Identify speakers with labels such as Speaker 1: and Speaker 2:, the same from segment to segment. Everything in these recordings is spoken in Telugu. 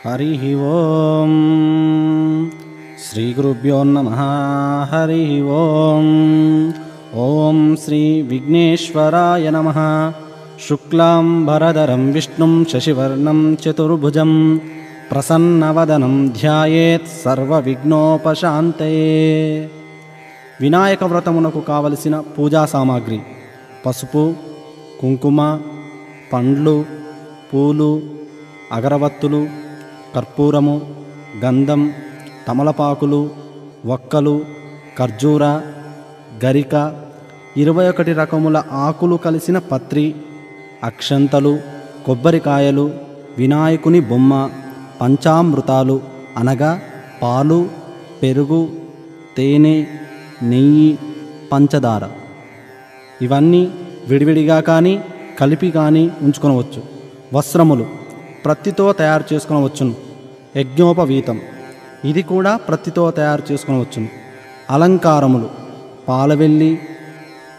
Speaker 1: హరి ఓం శ్రీగురుభ్యో నమ హరి ఓం ఓం శ్రీ విఘ్నేశ్వరాయ నమ శుక్లాంబరధరం విష్ణుం శశివర్ణం చతుర్భుజం ప్రసన్నవదనం ధ్యాయేత్ సర్వవిఘ్నోపశాంతయే వినాయక వ్రతమునకు కావలసిన పూజా సామాగ్రి పసుపు కుంకుమ పండ్లు పూలు అగరవత్తులు కర్పూరము గంధం తమలపాకులు వక్కలు ఖర్జూర గరిక ఇరవై ఒకటి రకముల ఆకులు కలిసిన పత్రి అక్షంతలు కొబ్బరికాయలు వినాయకుని బొమ్మ పంచామృతాలు అనగా పాలు పెరుగు తేనె నెయ్యి పంచదార. ఇవన్నీ విడివిడిగా కానీ కలిపి కానీ ఉంచుకొనవచ్చు. వస్త్రములు. ప్రత్తితో తయారు చేసుకునవచ్చును యజ్ఞోపవీతం. ఇది కూడా ప్రత్తితో తయారు చేసుకునవచ్చును అలంకారములు. పాలవెల్లి.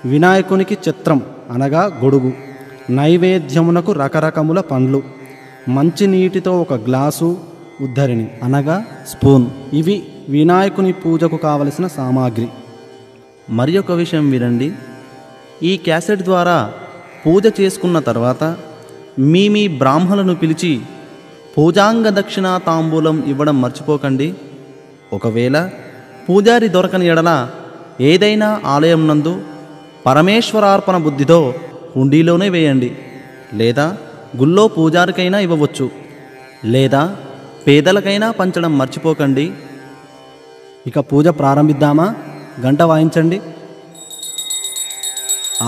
Speaker 1: వినాయకునికి చిత్రం అనగా గొడుగు. నైవేద్యమునకు రకరకముల పండ్లు. మంచినీటితో ఒక గ్లాసు ఉద్ధరిణి అనగా స్పూన్. ఇవి వినాయకుని పూజకు కావలసిన సామాగ్రి.
Speaker 2: మరి ఒక విషయం వినండి. ఈ క్యాసెట్ ద్వారా పూజ చేసుకున్న తర్వాత మీ మీ బ్రాహ్మలను పిలిచి పూజాంగ దక్షిణ తాంబూలం ఇవ్వడం మర్చిపోకండి. ఒకవేళ పూజారి దొరకని ఎడల ఏదైనా ఆలయం నందు పరమేశ్వరార్పణ బుద్ధితో హుండీలోనే వేయండి. లేదా గుళ్ళో పూజారికైనా ఇవ్వవచ్చు. లేదా పేదలకైనా పంచడం మర్చిపోకండి.
Speaker 1: ఇక పూజ ప్రారంభిద్దామా? గంట వాయించండి.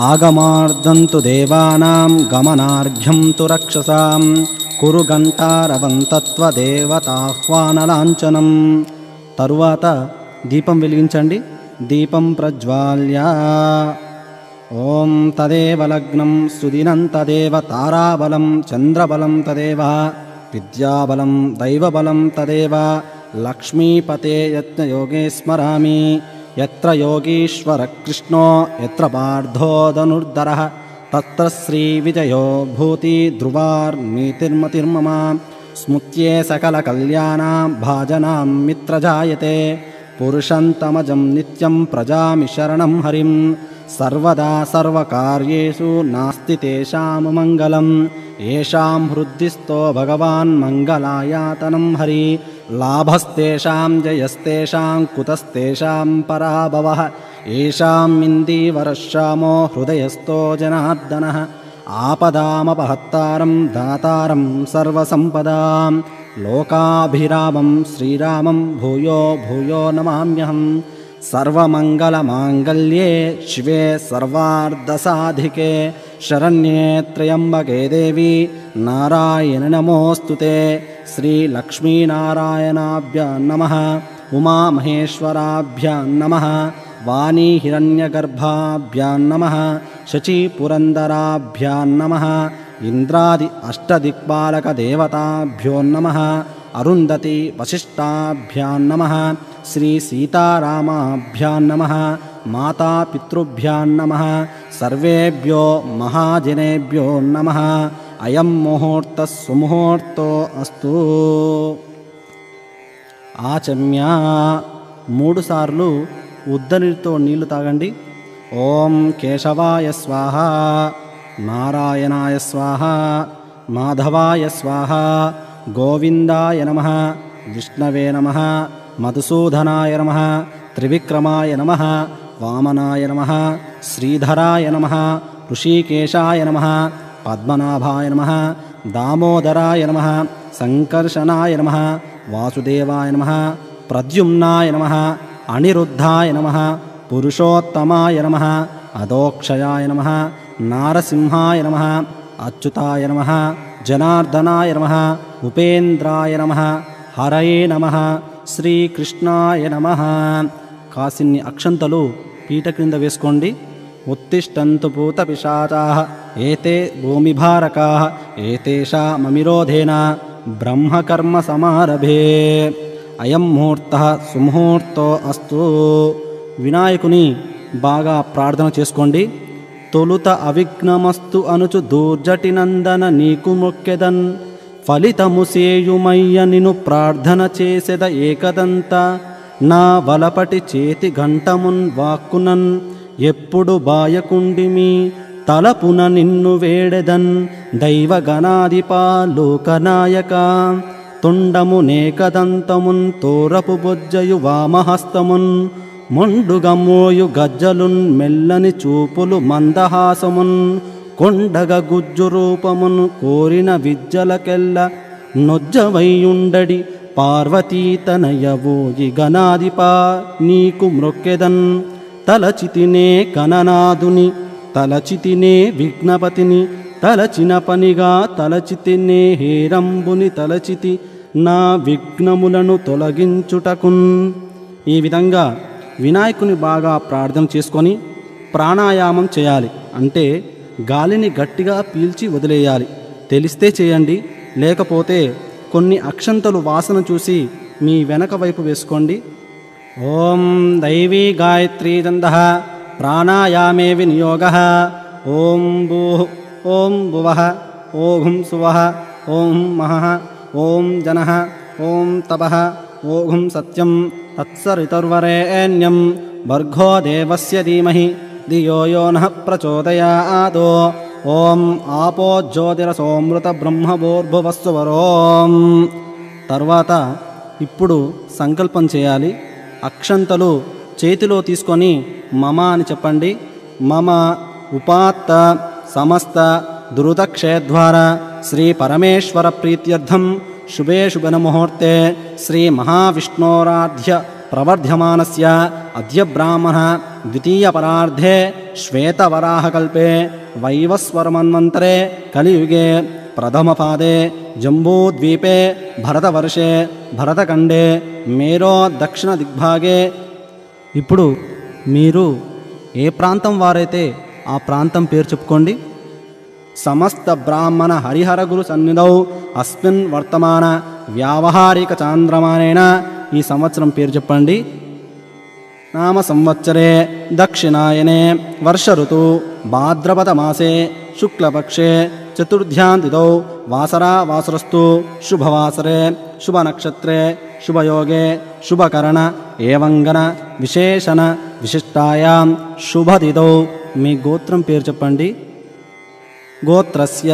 Speaker 1: ఆగమార్ధంతు దేవానాం గమనార్ఘ్యం తు రక్షసాం కురు గంటారవంతత్వదేవతాహ్వానలాంఛనం తరువాత దీపం వెలిగించండి దీపం ప్రజ్వాల్య ఓం తదేవ లగ్నం సుదినం తదేవ తారాబలం చంద్రబలం తదేవ విద్యాబలం దైవబలం తదేవ లక్ష్మీపతే యజ్ఞయోగే స్మరామి यत्र योगीश्वरकृष्णो यत्र पार्थोदनुर्धरः तत्र श्रीविजयो भूतिध्रुवार्ममा स्मृत्ये सकलकल्याणां भाजनां मित्रजायते पुरुषन्तमजं नित्यं प्रजामि शरणं हरिं। सर्वदा सर्वकार्येषु नास्ति तेषां मङ्गलम् येषां हृद्धिस्तो भगवान् मङ्गलायातनं हरिः। लाभस्तेषां जयस्तेषां कुतस्तेषां पराभवः येषाम् इन्दी हृदयस्थो जनार्दनः। आपदामपहत्तारं दातारं सर्वसम्पदां लोकाभिरामं श्रीरामं भूयो भूयो नमाम्यहं सर्वमङ्गलमाङ्गल्ये शिवे सर्वार्धसाधिके। शरण्ये त्र्यम्बके देवी नारायण नमोऽस्तु ते। श्रीलक्ष्मीनारायणाभ्यां नमः। उमामहेश्वराभ्यां नमः। वाणीहिरण्यगर्भाभ्यां नमः। शचीपुरन्दराभ्यां नमः। इन्द्रादि अष्टदिक्बालकदेवताभ्योन्नमः अरुन्धतीवशिष्ठाभ्यां नमः। श्रीसीतारामाभ्यां नमः। मातापितृभ्यां नमः। सर्वेभ्यो महाजनेभ्यो नमः। అయం ముహూర్త సుముహూర్తో అస్తు. ఆచమ్య. మూడుసార్లు ఉద్దనితో నీళ్ళు తాగండి. ఓం కేశవాయ స్వాహ. నారాయణాయ స్వాహ. మాధవాయ స్వాహ. గోవిందాయ నమ. విష్ణవే నమ. మధుసూదనాయ నమ. త్రివిక్రమాయ నమ. వామనాయ నమ. శ్రీధరాయ నమ. ఋషికేశాయ నమ. పద్మనాభాయ నమ దామోదరాయ నమ సంకర్షణాయ నమ వాసుదేవాయ నమ ప్రద్యుమ్నాయ నమ అనిరుద్ధాయ నమ పురుషోత్తమాయ నమ అదోక్షయాయ నమ నారసింహాయ నమ అచ్యుతాయ నమ జనార్దనాయ నమ ఉపేంద్రాయ నమ హరయే నమ శ్రీకృష్ణాయ నమ. కాసిన్ని అక్షంతలు పీట క్రింద వేసుకోండి. ఉత్తిష్టంతు పూత పిశాచా. ఏతే భూమిభారకా ఏతేషామమిరోధేన బ్రహ్మకర్మ సమారభే. అయం ముహూర్త సుముహూర్తో అస్తు. వినాయకుని బాగా ప్రార్థన చేసుకోండి. తొలుత అవిఘ్నమస్తు అనుచు దూర్జటి నందన నీకు మొక్కెదన్. ఫలితము సేయుమయ్య నిను ప్రార్థన చేసెద ఏకదంత. నా వలపటి చేతి గంటమున్ వాక్కునన్. ఎప్పుడు బాయకుండిమి తలపున నిన్ను వేడెదన్ దైవగణాధిపా లోకనాయక తుండము నేకదంతమున్ తోరపు బొజ్జయు వామహస్తమున్. మొండుగమోయు గజ్జలున్ మెల్లని చూపులు మందహాసమున్. కొండగ గుజ్జు రూపమున్ కోరిన విద్యలకెల్ల నొజ్జవైయుండడి పార్వతీతనయవోయి గణాధిపా నీకు మృక్కెదన్ తలచితినే కననాదుని తలచితినే విఘ్నపతిని తలచిన పనిగా తలచితినే హేరంబుని తలచితి నా విఘ్నములను తొలగించుటకున్. ఈ విధంగా వినాయకుని బాగా ప్రార్థన చేసుకొని ప్రాణాయామం చేయాలి. అంటే గాలిని గట్టిగా పీల్చి వదిలేయాలి. తెలిస్తే చేయండి లేకపోతే కొన్ని అక్షంతలు వాసన చూసి మీ వెనక వైపు వేసుకోండి. ఓం దైవీ గాయత్రీ దంద. ప్రాణాయామే వినియోగ. ఓం భూ ఓం భువ ఓం సువ ఓం మహ ఓం జన ఓం తప ఓం సత్యం తత్సరితుర్వరేణ్యం. భర్గో దేవస్య ధీమహి ధియో యో నః ప్రచోదయాదో. ఓం ఆపో జ్యోతిరసోమృత తర్వాత ఇప్పుడు సంకల్పం చేయాలి. అక్షంతలు చేతిలో తీసుకొని మమ అని చెప్పండి. మమ ఉపాత్త సమస్త దురుతక్షేద్వార శ్రీ పరమేశ్వర ప్రీత్యర్థం శుభే శుభనముహూర్తే శ్రీ మహావిష్ణోరాధ్య ప్రవర్ధ్యమానస్య అద్య బ్రాహ్మణ ద్వితీయ పరార్ధే శ్వేతవరాహకల్పే వైవస్వరమన్వంతరే కలియుగే ప్రథమపాదే జంబూద్వీపే భరతవర్షే భరతఖండే మేరో దక్షిణ దిగ్భాగే. ఇప్పుడు మీరు ఏ ప్రాంతం వారైతే ఆ ప్రాంతం పేరు చెప్పుకోండి. సమస్త బ్రాహ్మణ హరిహర గురు సన్నిధౌ అస్మిన్ వర్తమాన వ్యావహారిక చాంద్రమానేన ఈ సంవత్సరం పేరు చెప్పండి. నామ సంవత్సరే దక్షిణాయనే వర్ష ఋతు భాద్రపద మాసే శుక్లపక్షే చతుర్థ్యాంతిథౌ వాసరా వాసరస్తు శుభవాసరే శుభనక్షత్రే శుభయోగే శుభకరణ ఏవంగన విశేషణ విశిష్టాయాం శుభదిదో. మీ గోత్రం పేరు చెప్పండి. గోత్రస్య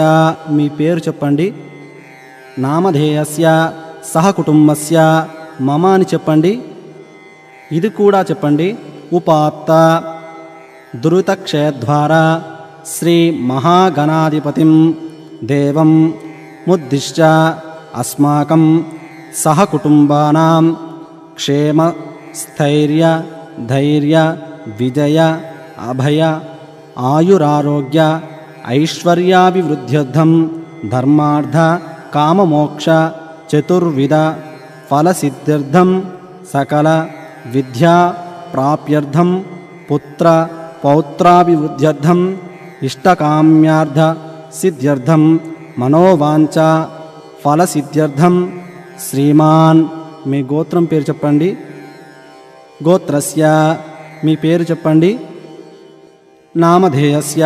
Speaker 1: మీ పేరు చెప్పండి. నామధేయస్య సహకుటుంబస్య మమ అని చెప్పండి. ఇది కూడా చెప్పండి. ఉపాత్త ద్రుతక్షయద్వారా శ్రీ మహాగణాధిపతిం దేవం ముద్దిశ్చ అస్మాకం సహకుటుంబానాం క్షేమ స్థైర్య ధైర్య విజయ అభయ ఆయురారోగ్య ఐశ్వర్యాభివృద్ధ్యర్థం ధర్మార్థ కామమోక్ష చతుర్విధ ఫలసిద్ధ్యర్థం సకల విద్యా ప్రాప్యర్థం పుత్ర పౌత్రాభివృద్ధ్యర్థం ఇష్టకామ్యార్థ సిద్ధ్యర్థం మనోవాంఛ ఫలసిద్ధ్యర్థం శ్రీమాన్. మీ గోత్రం పేరు చెప్పండి. గోత్రస్య. మీ పేరు చెప్పండి. నామధేయస్య.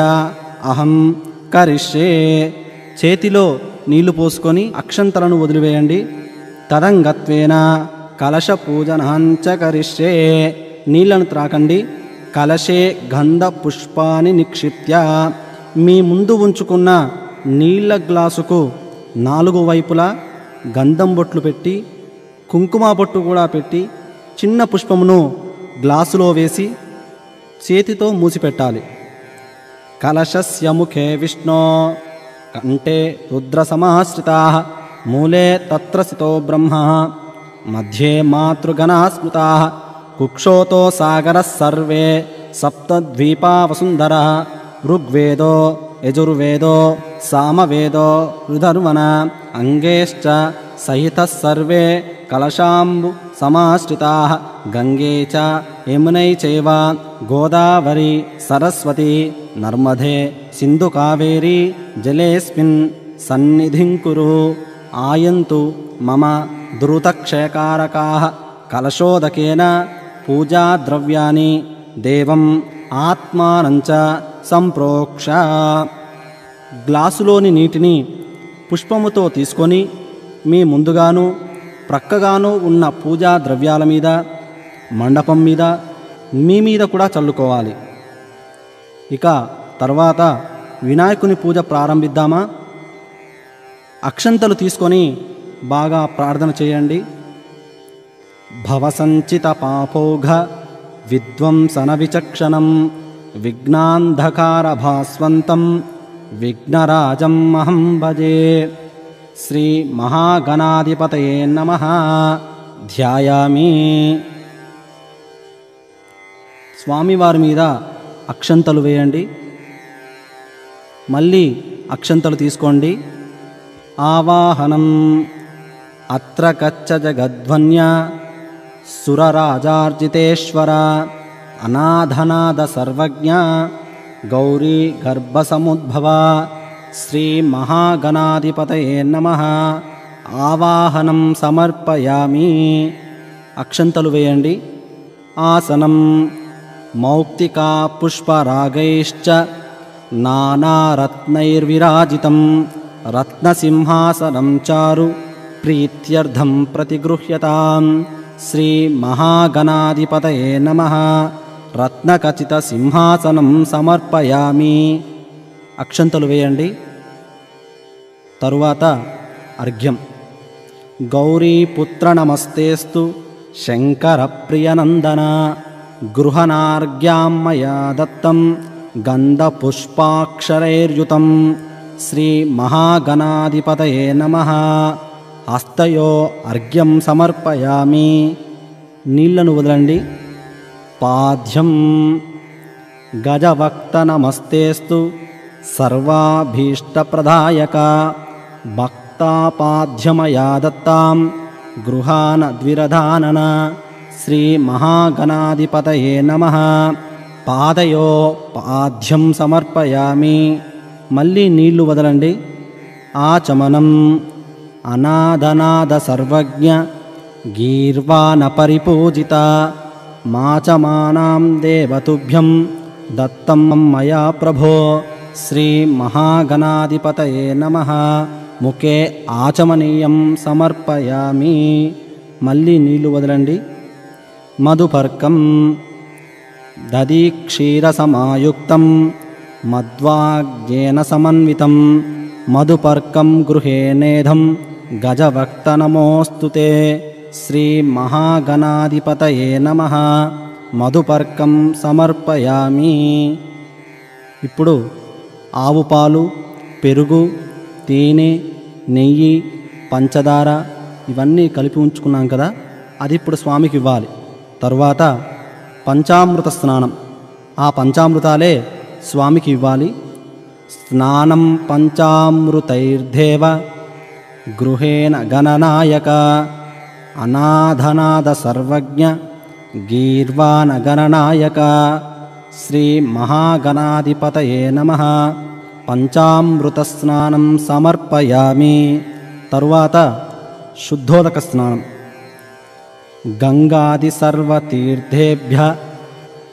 Speaker 1: అహం కరిష్యే. చేతిలో నీళ్ళు పోసుకొని అక్షంతలను వదిలివేయండి. తదంగత్వేన కలశ పూజనాంచ కరిష్యే. నీళ్ళను త్రాకండి. కలశే గంధ పుష్పాన్ని నిక్షిప్య. మీ ముందు ఉంచుకున్న నీళ్ళ గ్లాసుకు నాలుగు వైపులా గంధం బొట్లు పెట్టి కుంకుమ బొట్టు కూడా పెట్టి చిన్న పుష్పమును గ్లాసులో వేసి చేతితో మూసిపెట్టాలి. కలశస్య ముఖే విష్ణో కంఠే రుద్రసమాశ్రితా మూలే తత్రసితో బ్రహ్మ మధ్యే మాతృగణా స్మృతా కుక్షోతో సాగర సర్వే సప్తద్వీపా వసుంధర ఋగ్వేదో యజుర్వేదో సామవేదో రుధర్వన అంగేశ్చ సహిత సర్వే కలశాంబు సమాశ్రితా గంగే చ యమునై చైవ గోదావరి సరస్వతి నర్మదే సింధు కావేరీ జలేస్మిన్ సన్నిధిం కురు ఆయంతు మమ ద్రుతక్షయకారకా కలశోదకేన పూజాద్రవ్యాన్ని దేవం ఆత్మానంచ సంప్రోక్ష. గ్లాసులోని నీటిని పుష్పముతో తీసుకొని మీ ముందుగాను ప్రక్కగాను ఉన్న పూజా ద్రవ్యాల మీద మండపం మీద మీ మీద కూడా చల్లుకోవాలి. ఇక తర్వాత వినాయకుని పూజ ప్రారంభిద్దామా? అక్షంతలు తీసుకొని బాగా ప్రార్థన చేయండి. భవసంచిత పాపోఘ విధ్వంసన విచక్షణం విఘ్నాంధకార భాస్వంతం విఘ్నరాజం అహం భజే. శ్రీ మహాగణాధిపతయే నమ. ధ్యాయామి. స్వామివారి మీద అక్షంతలు వేయండి. మళ్ళీ అక్షంతలు తీసుకోండి. ఆవాహనం. అత్ర కచ్చ జగధ్వన్య సురరాజార్జితేశ్వర. అనాథనాద సర్వజ్ఞ. గౌరీ గర్భసముద్భవ. శ్రీమహాగణాధిపతయే నమ. ఆవాహనం సమర్పయామి. అక్షంతలు వేయండి. ఆసనం. మౌక్తికా పుష్పరాగైశ్చ. నానారత్నైర్విరాజితం. రత్నసింహాసనం చారు. ప్రీత్యర్థం ప్రతిగృహ్యతాం. శ్రీమహాగణాధిపతయే నమ. రత్నఖచిత సమర్పయామి. అక్షంతలు వేయండి. తరువాత అర్ఘ్యం. గౌరీపుత్ర నమస్తేస్తు శంకర ప్రియనందన గృహనార్ఘ్యాం దత్తం గంధపుష్పాక్షరైర్యుతం శ్రీమహాగణాధిపతయే నమ. హస్తయో అర్ఘ్యం సమర్పయామి. నీళ్ళను వదలండి. పాద్యం. గజవక్త నమస్తేస్తు సర్వాభీష్టప్రదాయక భక్తాపాధ్యమయా దత్తాం గృహాన ద్విరధానన శ్రీ పాదయో పాద్యం సమర్పయామి. మళ్ళీ నీళ్ళు వదలండి. ఆచమనం. అనాదనాద సర్వజ్ఞ గీర్వాణ పరిపూజిత మాచమానాం దేవతుభ్యం దత్తం మయా ప్రభో. श्रीमहागणाधिपतये नमः। ముఖే ఆచమనీయం సమర్పయామి మళ్ళీ నీళ్ళు వదలండి మధుపర్కం దదీక్షీరసమాయుక్తం మద్వాగ్యేన సమన్వితం మధుపర్కం గృహే నేధం గజవక్తనమోస్తు శ్రీమహాగణాధిపతయే నమ మధుపర్కం సమర్పయామి ఇప్పుడు ఆవు పాలు పెరుగు తేనె నెయ్యి పంచదార ఇవన్నీ కలిపి ఉంచుకున్నాం కదా అది ఇప్పుడు స్వామికి ఇవ్వాలి. తరువాత పంచామృత స్నానం. ఆ పంచామృతాలే స్వామికి ఇవ్వాలి. స్నానం పంచామృతైర్దేవ గృహేణ గణనాయక అనాథనాథ సర్వజ్ఞ గీర్వాణ గణనాయక श्रीमहागणाधिपतये नमः। पञ्चामृतस्नानं समर्पयामि। तरुवात शुद्धोदकस्नानं। गङ्गादिसर्वतीर्थेभ्य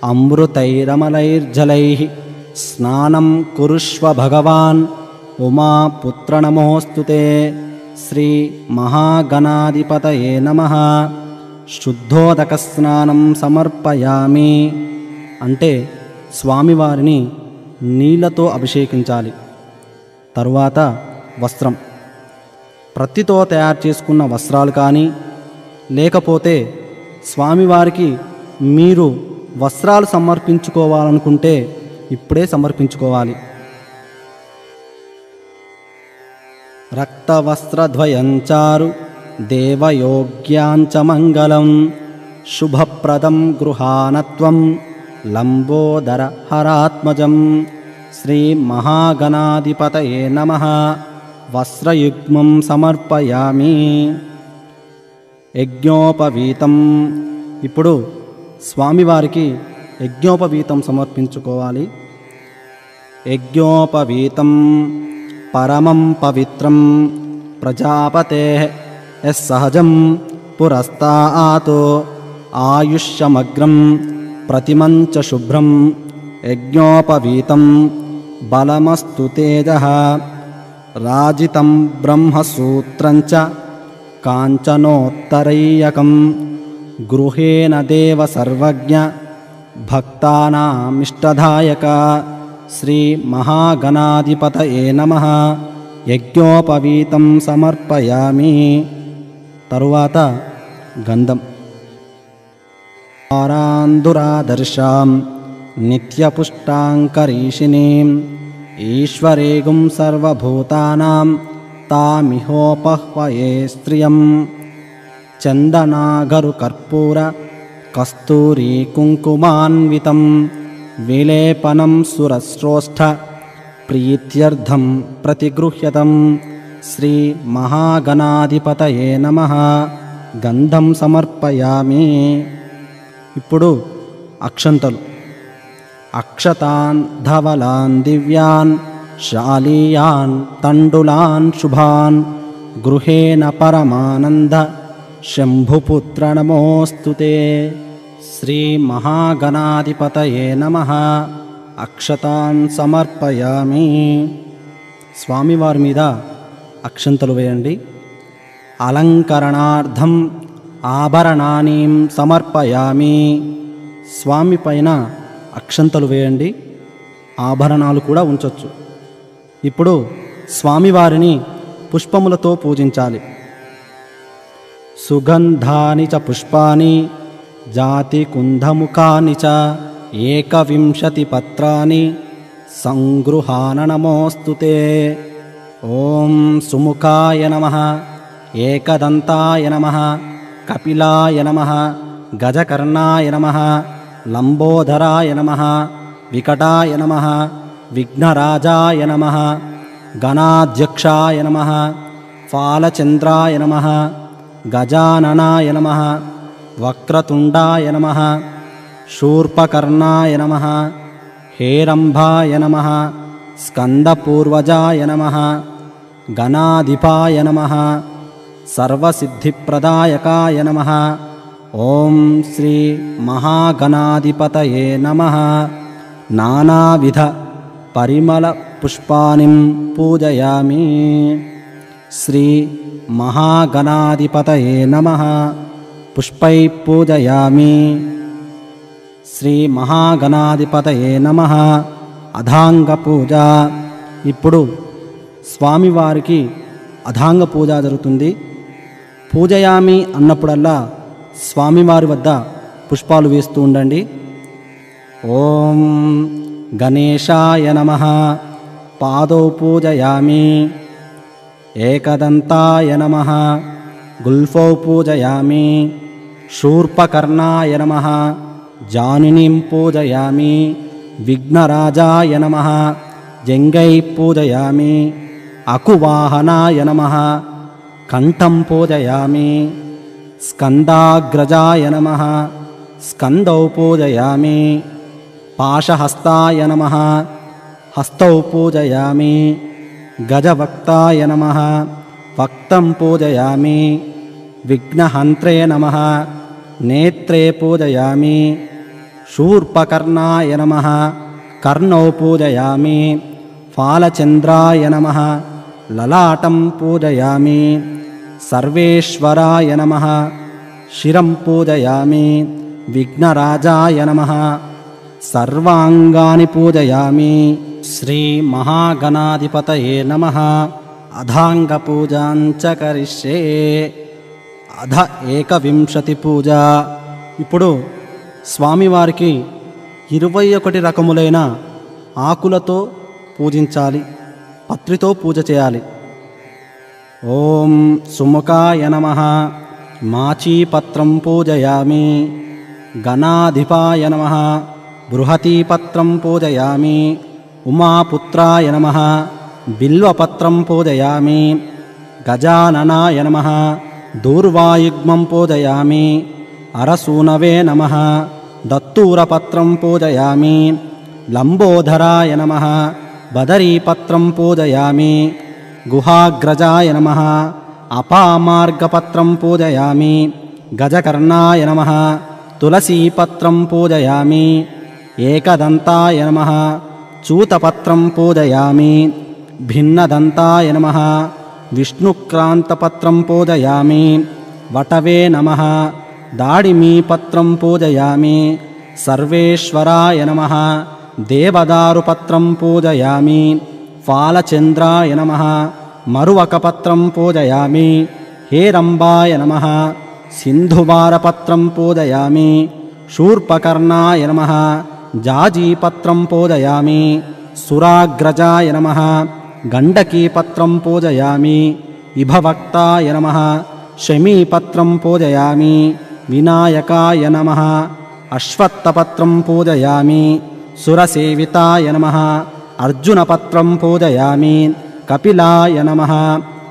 Speaker 1: अमृतैरमलैर्जलैः स्नानं कुरुष्व भगवान्। उमापुत्रनमोऽस्तु ते। श्रीमहागणाधिपतये नमः। शुद्धोदकस्नानं समर्पयामि। అంటే స్వామివారిని నీళ్ళతో అభిషేకించాలి. తరువాత వస్త్రం. ప్రత్తితో తయారు చేసుకున్న వస్త్రాలు కానీ లేకపోతే స్వామివారికి మీరు వస్త్రాలు సమర్పించుకోవాలనుకుంటే ఇప్పుడే సమర్పించుకోవాలి. రక్తవస్త్రద్వయంచారు దేవయోగ్యాంచ మంగళం శుభప్రదం గృహానత్వం. లంబోదర హరాత్మజం శ్రీ మహాగణాధిపతయే నమ. వస్త్రయుగ్మం సమర్పయామి. యజ్ఞోపవీతం. ఇప్పుడు స్వామివారికి యజ్ఞోపవీతం సమర్పించుకోవాలి. యజ్ఞోపవీతం. పరమం పవిత్రం. ప్రజాపతే. యస్సహజం. పురస్తాతో. ఆయుష్యమగ్రం. प्रतिमं च शुभ्रं यज्ञोपवीतं बलमस्तुतेजः राजितं ब्रह्मसूत्रञ्च काञ्चनोत्तरैयकं गृहे न देव सर्वज्ञ भक्तानामिष्टदायक श्रीमहागणाधिपतये नमः यज्ञोपवीतं समर्पयामि। तर्वात गन्धम्। पारान्दुरादर्शां नित्यपुष्टाङ्करीषिणीम् ईश्वरेगुं सर्वभूतानां तामिहोपह्वये स्त्रियं चन्दनागरुकर्पूर कस्तूरीकुङ्कुमान्वितं विलेपनं सुरस्रोष्ठ प्रीत्यर्थं प्रतिगृह्यतं श्रीमहागणाधिपतये नमः गन्धं समर्पयामि। ఇప్పుడు అక్షంతలు. అక్షతాన్ ధవలాన్ దివ్యాన్ శాలీయాన్ తండులాన్ శుభాన్ గృహేణ పరమానంద శంభుపుత్ర నమోస్తుతే శ్రీ మహాగణాధిపతయే నమ. అక్షతాన్ సమర్పయామి. స్వామివారి మీద అక్షంతలు వేయండి. అలంకరణార్థం ఆభరణాన్ని సమర్పయామి. స్వామి పైన అక్షంతలు వేయండి. ఆభరణాలు కూడా ఉంచవచ్చు ఇప్పుడు స్వామివారిని పుష్పములతో పూజించాలి. సుగంధాని చ పుష్పాని జాతి కుంధముఖాని చ ఏకవింశతి పత్రాని సంగృహాన నమోస్తు ఓం సుముఖాయ నమ ఏకదంతాయ నమ. कपिलाय नमः गजकर्णाय नमः लम्बोदराय नमः विकटाय नमः विघ्नराजाय नमः गणाध्यक्षाय नमः फालचन्द्राय नमः गजाननाय नमः वक्रतुण्डाय नमः शूर्पकर्णाय नमः हेरम्भाय नमः स्कन्दपूर्वजाय नमः गणाधिपाय नमः సర్వసిద్ధిప్రదాయకాయ నమ. ఓం శ్రీ మహాగణాధిపతయే నమ. నానావిధ పరిమళ పుష్పానిం పూజయామి. శ్రీ మహాగణాధిపతయే నమ. పుష్పై పూజయామి. శ్రీ మహాగణాధిపతయే నమ. అధాంగ పూజ ఇప్పుడు స్వామివారికి అధాంగ పూజ జరుగుతుంది. పూజయామి అన్నప్పుడల్లా స్వామివారి వద్ద పుష్పాలు వేస్తూ ఉండండి. ఓం గణేశాయ నమ. పాదౌ పూజయామి. ఏకదంతాయ నమ. గుల్ఫౌ పూజయామి. శూర్పకర్ణాయ నమ. జానునిం పూజయామి. విఘ్నరాజాయ నమ. జంగై పూజయామి. అకువాహనాయ నమ. कण्ठं पूजयामि। स्कन्दाग्रजाय नमः। स्कन्दौ पूजयामि। पाशहस्ताय नमः। हस्तौ पूजयामि। गजवक्ताय नमः। वक्तं पूजयामि। विघ्नहन्त्रे नमः। नेत्रे पूजयामि। शूर्पकर्णाय नमः। कर्णौ पूजयामि। फालचन्द्राय नमः। ललाटं पूजयामि। సర్వేశ్వరాయ నమ. శిరం పూజయామి విఘ్నరాజాయ నమ. సర్వాంగాని పూజయామి శ్రీ మహాగణాధిపతయే నమ. అధాంగ కరిష్యే. అధ ఏకవింశతి పూజ. ఇప్పుడు స్వామివారికి ఇరవై ఒకటి రకములైన ఆకులతో పూజించాలి పత్రితో పూజ చేయాలి. ॐ सुमुखाय नमः। माचीपत्रं पूजयामि। गणाधिपाय नमः। बृहतीपत्रं पूजयामि। उमापुत्राय नमः। बिल्वपत्रं पूजयामि। गजाननाय नमः। दूर्वायुग्मं पूजयामि। अरसूनवे नमः। दत्तूरपत्रं पूजयामि। लम्बोधराय नमः। बदरीपत्रं पूजयामि। गुहाग्रजाय नमः। अपामार्गपत्रं पूजयामि। गजकर्णाय नमः। तुलसीपत्रं पूजयामि। एकदन्ताय नमः। चूतपत्रं पूजयामि। भिन्नदन्ताय नमः। विष्णुक्रान्तपत्रं पूजयामि। वटवे नमः। दाडिमीपत्रं पूजयामि। सर्वेश्वराय नमः। देवदारुपत्रं पूजयामि। फालचन्द्राय नमः। मरुवकपत्रं पूजयामि। हेरम्बाय नमः। सिन्धुवारपत्रं पूजयामि। शूर्पकर्णाय नमः। जाजीपत्रं पूजयामि। सुराग्रजाय नमः। गण्डकीपत्रं पूजयामि। इभवक्ताय नमः। शमीपत्रं पूजयामि। विनायकाय नमः। अश्वत्थपत्रं पूजयामि। सुरसेविताय नमः। అర్జునపత్రం పూజయామి. కపిలాయ నమ.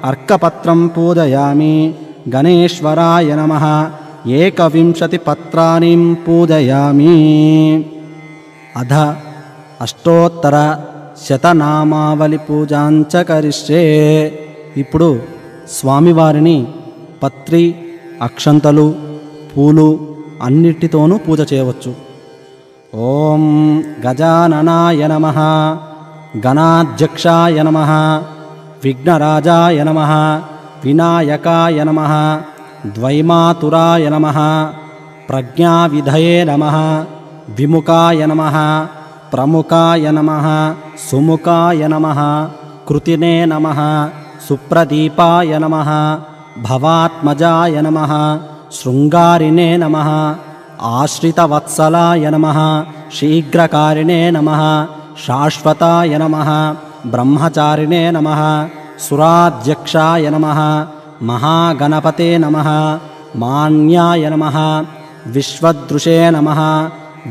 Speaker 1: అర్కపత్రం పూజయామి. గణేశ్వరాయ నమ. ఏకవింశతి పత్రాన్ని పూజయామి. అధ అష్టోత్తర శతనామావళి పూజాంచకరిష్యే ఇప్పుడు స్వామివారిని పత్రి అక్షంతలు పూలు అన్నిటితోనూ పూజ చేయవచ్చు. ఓం గజాననాయ నమ. गणाध्यक्षाय नमः विघ्नराजाय नमः विनायकाय नमः द्वैमातुराय नमः प्रज्ञाविधये नमः विमुखाय नमः प्रमुखाय नमः सुमुखाय नमः कृतिने नमः सुप्रदीपाय नमः भवात्मजाय नमः शृङ्गारिणे नमः आश्रितवत्सलाय नमः शीघ्रकारिणे नमः शाश्वताय नमः ब्रह्मचारिणे नमः सुराध्यक्षाय नमः महागणपते नमः मान्याय नमः विश्वदृशे नमः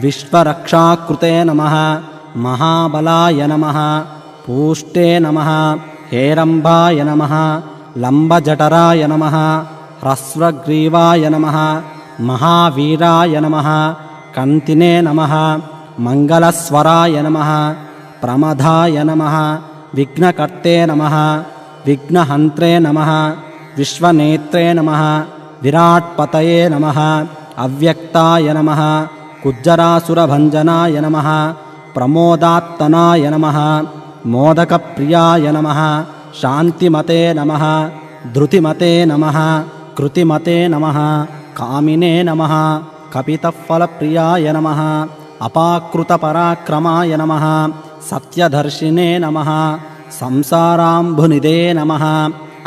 Speaker 1: विश्वरक्षाकृते नमः महाबलाय नमः पूष्टे नमः हेरम्भाय नमः लम्बजठराय नमः ह्रस्वग्रीवाय नमः महावीराय नमः कन्तिने नमः मङ्गलस्वराय नमः प्रमदाय नमः विघ्नकर्ते नमः विघ्नहन्त्रे नमः विश्वनेत्रे नमः विराट्पतये नमः अव्यक्ताय नमः कुज्जरासुरभञ्जनाय नमः प्रमोदात्तनाय नमः मोदकप्रियाय नमः शान्तिमते नमः धृतिमते नमः कृतिमते नमः कामिने नमः कपितफलप्रियाय नमः। अपाकृतपराक्रमाय नमः। सत्यदर्शिने नमः। संसाराम्भुनिदे नमः।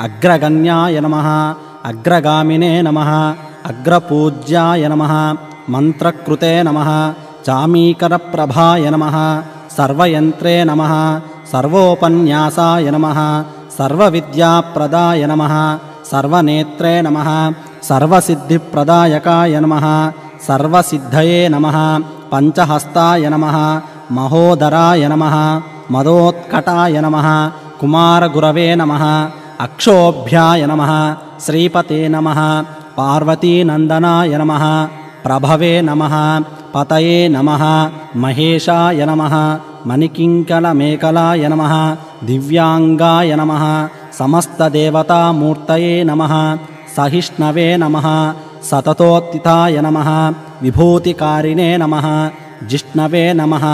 Speaker 1: अग्रगण्याय नमः। अग्रगामिने नमः। अग्रपूज्याय नमः। मन्त्रकृते नमः। चामीकरप्रभाय नमः। सर्वयन्त्रे नमः। सर्वोपन्यासाय नमः। सर्वविद्याप्रदाय नमः। सर्वनेत्रे नमः। सर्वसिद्धिप्रदायकाय नमः। सर्वसिद्धये नमः। पञ्चहस्ताय नमः। महोदराय नमः। मदोत्कटाय नमः। कुमारगुरवे नमः। अक्षोभ्याय नमः। श्रीपते नमः। पार्वतीनन्दनाय नमः। प्रभवे नमः। पतये नमः। महेशाय नमः। मणिकिङ्कलमेकलाय नमः। दिव्याङ्गाय नमः। समस्तदेवतामूर्तये नमः। सहिष्णवे नमः। सततोत्थिताय नमः। विभूतिकारिणे नमः जिष्णवे नमः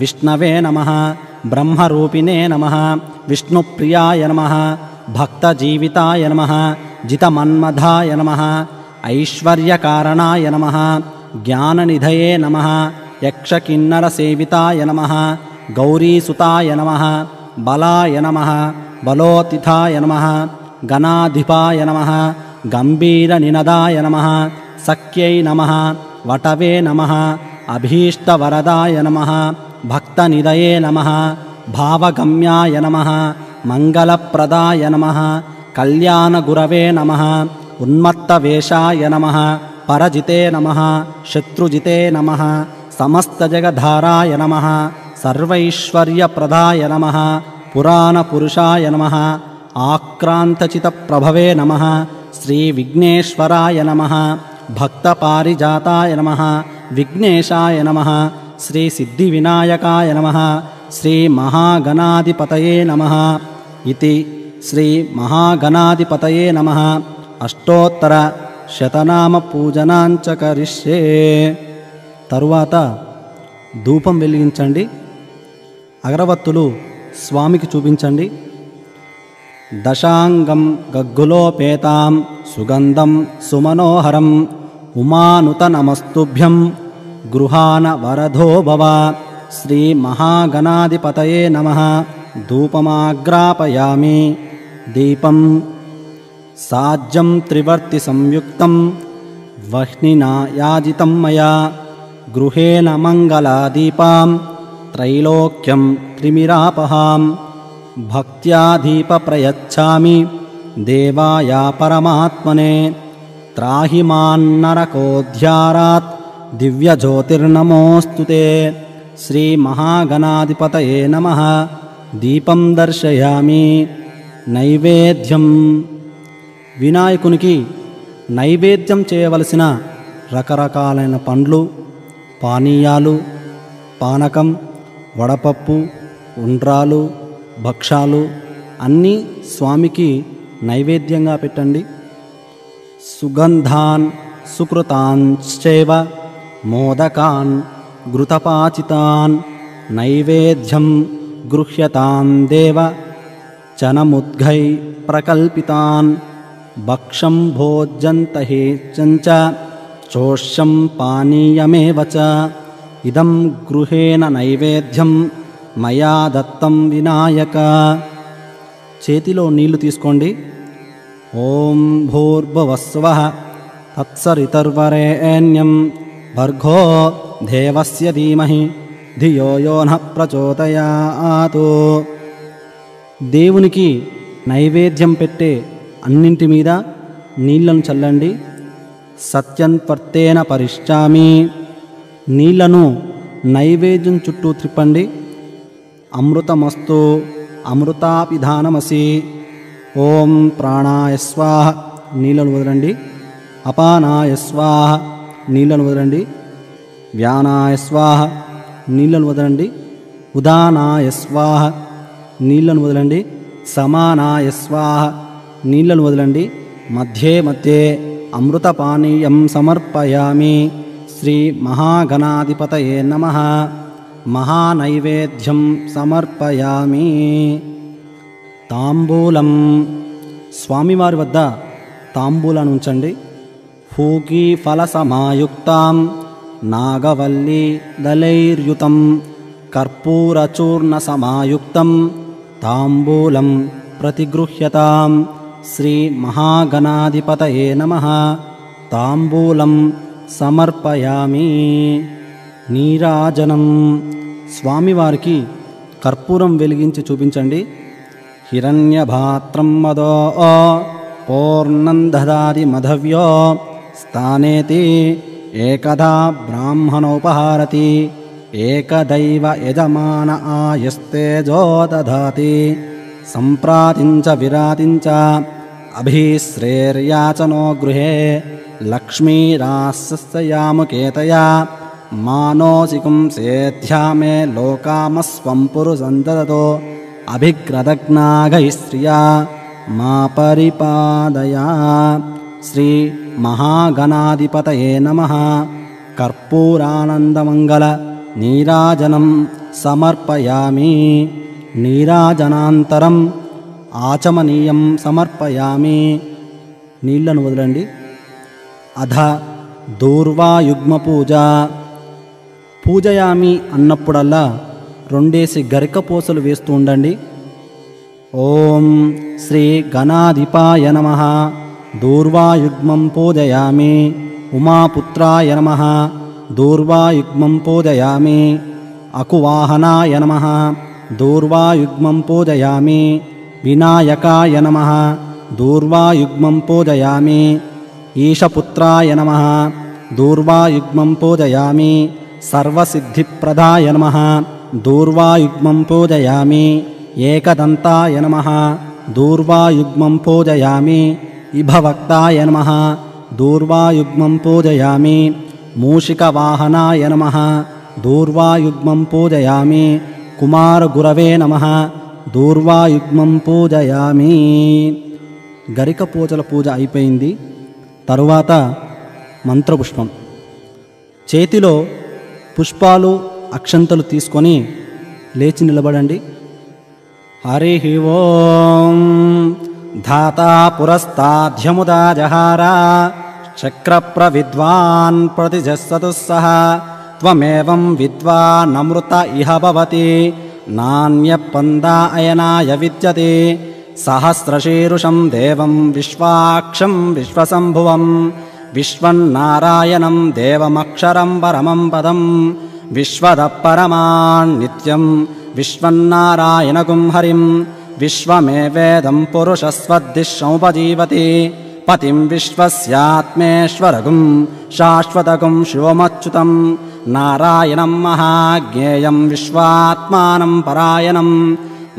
Speaker 1: विष्णवे नमः ब्रह्मरूपिणे नमः विष्णुप्रियाय नमः भक्तजीविताय नमः जितमन्मथाय नमः ऐश्वर्यकारणाय नमः ज्ञाननिधये नमः यक्षकिन्नरसेविताय नमः गौरीसुताय नमः बलाय नमः बलोतिथाय नमः गणाधिपाय नमः गम्भीरनिनदाय नमः सख्यै नमः वटवे नमः। अभीष्टवरदाय नमः। भक्तनिदये नमः। भावगम्याय नमः। मङ्गलप्रदाय नमः। कल्याणगुरवे नमः। उन्मत्तवेषाय नमः। परजिते नमः। शत्रुजिते नमः। समस्तजगधाराय नमः। सर्वैश्वर्यप्रदाय नमः। पुराणपुरुषाय नमः। आक्रान्तचितप्रभवे नमः। श्रीविघ्नेश्वराय नमः। భక్తపారిజాతాయ నమ విఘ్నేశాయ నమ శ్రీసిద్ధివినాయకాయ నమ శ్రీమహాగణాధిపతయే నమ ఇది శ్రీ మహాగణాధిపతయే నమ. అష్టోత్తర శతనామ పూజనాంచ కరిష్యే తరువాత ధూపం వెలిగించండి. అగరవత్తులు స్వామికి చూపించండి. दशाङ्गं गग्गुलोपेतां सुगन्धं सुमनोहरम् उमानुतनमस्तुभ्यं गृहाण वरधो भव श्रीमहागणाधिपतये नमः धूपमाग्रापयामि दीपं साज्यं त्रिवर्तिसंयुक्तं वह्निना याजितं मया गृहेण मङ्गलादीपां त्रैलोक्यं त्रिमिरापहाम् భక్త్యాధీప ప్రయచ్చామి దేవాయా పరమాత్మనే త్రాహిమాన్నరకోధ్యారాత్ దివ్యజ్యోతిర్నమోస్తుతే శ్రీమహాగణాధిపత నమ దీపం దర్శయామి నైవేద్యం వినాయకునికి నైవేద్యం చేయవలసిన రకరకాలైన పండ్లు పానీయాలు పానకం వడపప్పు ఉండ్రాలు భక్షాలు అన్నీ స్వామికి నైవేద్యంగా పెట్టండి. సుగంధాన్ సుకృతాంశ్చేవ మోదకాన్ ఘృతపాచితాన్ నైవేద్యం గృహ్యతాం దేవ చనముద్ఘై ప్రకల్పితాన్ భక్షం భోజ్యంతహేచంచ చోష్యం పానీయమేవ ఇదం గృహేణ నైవేద్యం మయా దత్తం వినాయక. చేతిలో నీళ్ళు తీసుకోండి. ఓం భూర్భువస్వ తత్సరితర్వరేణ్యం. భర్గో దేవస్య ధీమహి ధియో యో న ప్రచోదయాతు. దేవునికి నైవేద్యం పెట్టే అన్నింటి మీద నీళ్ళను చల్లండి. సత్యంత్వర్తేన పరిష్టామి నీళ్ళను నైవేద్యం చుట్టూ త్రిప్పండి. అమృతమస్తు అమృతాపిధానమసి ఓం ప్రాణాయ స్వాహ. నీళ్ళను వదలండి. అపానాయ స్వాహ. నీళ్ళను వదలండి. వ్యానాయ స్వాహ. నీళ్ళను వదలండి. ఉదానాయ స్వాహ. నీళ్ళను వదలండి. సమానాయ స్వాహ. నీళ్ళను వదలండి. మధ్యే మధ్యే అమృతపానీయం సమర్పయామి. శ్రీ మహాగణాధిపతయే నమ. మహానైవేద్యం సమర్పయామి. తాంబూలం. స్వామివారి వద్ద తాంబూలను ఉంచండి. పూగీ ఫలసమాయుక్తాం. నాగవల్లి దళైర్యుతం. కర్పూరచూర్ణ సమాయుక్తం తాంబూలం ప్రతిగృహ్యతాం. శ్రీ మహాగణాధిపతయే నమ. తాంబూలం సమర్పయామి. నీరాజనం స్వామివారికి కర్పూరం వెలిగించి చూపించండి హిరణ్యభాత్రం మదో పూర్ణం దదాది మధవ్యో స్థానేతి ఏకదా బ్రాహ్మణోపహారతి ఏకదైవ యజమాన ఆయస్తేజో దదాతి సంప్రాతించ విరాతించ అభిశ్రేర్యాచనో గృహే లక్ష్మీరాస్యాముకేతయా మానోసికం సేధ్యా మే లోకామస్వం పురుసంతతో అభిగ్రదగ్నాగై శ్రియా మా పరిపాదయా. శ్రీ మహాగణాధిపతయే నమ. కర్పూరానందమంగళ నీరాజనం సమర్పయామి. నీరాజనాంతరం ఆచమనీయం సమర్పయామి. నీళ్ళను వదలండి. అధ దూర్వాయుగ్మ పూజ పూజయామి అన్నప్పుడల్లా రెండేసి గరిక పూసలు వేస్తూ ఉండండి. ఓం శ్రీ గణాధిపాయ నమ దూర్వాయుగ్మం పూజయామి ఉమాపుత్రాయ నమ దూర్వాయుగ్మం పూజయామి అకువాహనాయ నమ దూర్వాయుగ్మం పూజయామి వినాయకాయ నమ దూర్వాయుగ్మం పూజయామి ఈశపుత్రాయ నమ దూర్వాయుగ్మం పూజయామి సర్వసిద్ధిప్రదాయ నమ. దూర్వాయుగ్మం పూజయామి. ఏకదంతాయ నమ. దూర్వాయుగ్మం పూజయామి. ఇభవక్తాయ నమ. దూర్వాయుగ్మం పూజయామి. మూషికవాహనాయ నమ. దూర్వాయుగ్మం పూజయామి. కుమారగురవే నమ. దూర్వాయుగ్మం పూజయామి. గరిక పూజల పూజ అయిపోయింది. తరువాత మంత్రపుష్పం. చేతిలో పుష్పాలు అక్షంతలు తీసుకొని లేచి నిలబడండి. హరి ఓం ధాతా పురస్తాధ్యముదా జహారా చక్ర విద్వాన్ ప్రతిజస్సతు సహ త్వమేవం విద్వానమృత ఇహ భవతి నాణ్య పందా అయనాయ విద్యతే సహస్రశీరుషం దేవం విశ్వాక్షం విశ్వసంభువం विश्वन्नारायणं देवमक्षरं परमं पदं विश्वदः परमान्नित्यं विश्वन्नारायणगुं हरिं विश्वमेवेदं पुरुषस्वद्दिशमुपजीवति पतिं विश्वस्यात्मेश्वरगुं शाश्वतगुं शिवमच्युतं नारायणं महाज्ञेयं विश्वात्मानं परायणं